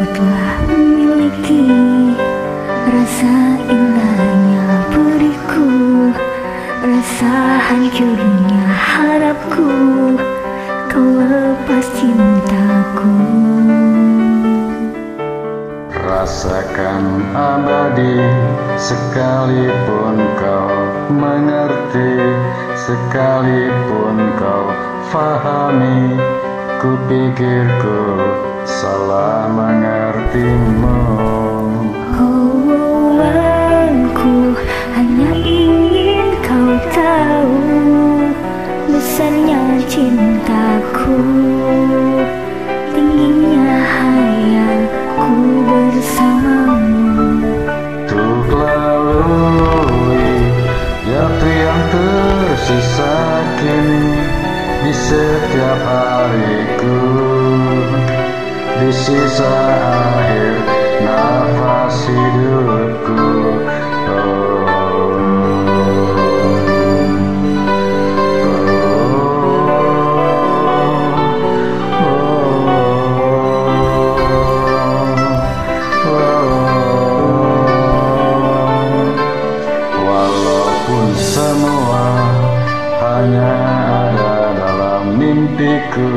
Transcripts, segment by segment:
Telah memiliki rasa Rasa hancurnya harapku Kau lepas cintaku. Rasakan abadi sekalipun kau mengerti Sekalipun kau fahami Ku pikir ku salah mengertimu. Aku hanya ingin kau tahu Besarnya cintaku Tingginya hayalku bersamamu. Untuk lalui waktu yang tersisa kini Di setiap hariku Di sisa akhir nafas mimpiku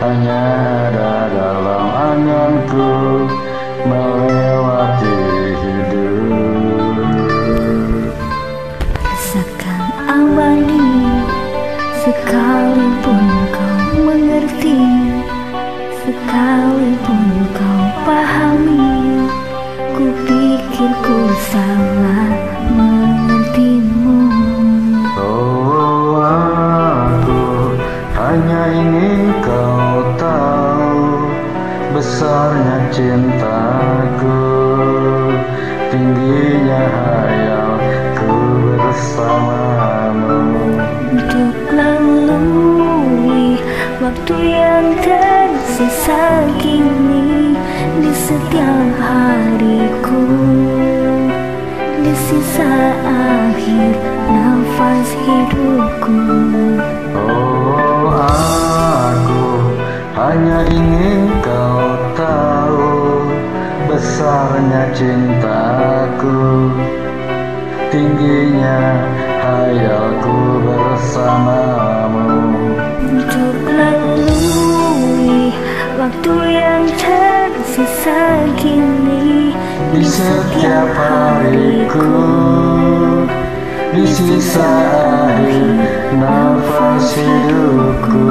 Hanya ada dalam anganku cintaku Tingginya hayalku bersamamu. Untuk lalui waktu yang tersisa kini Di setiap hariku. Di sisa akhir nafas hidupku Besarnya cintaku Tingginya hayalku bersamamu. Untuk lalui waktu yang tersisa kini Di setiap hariku Di sisa akhir nafas hidupku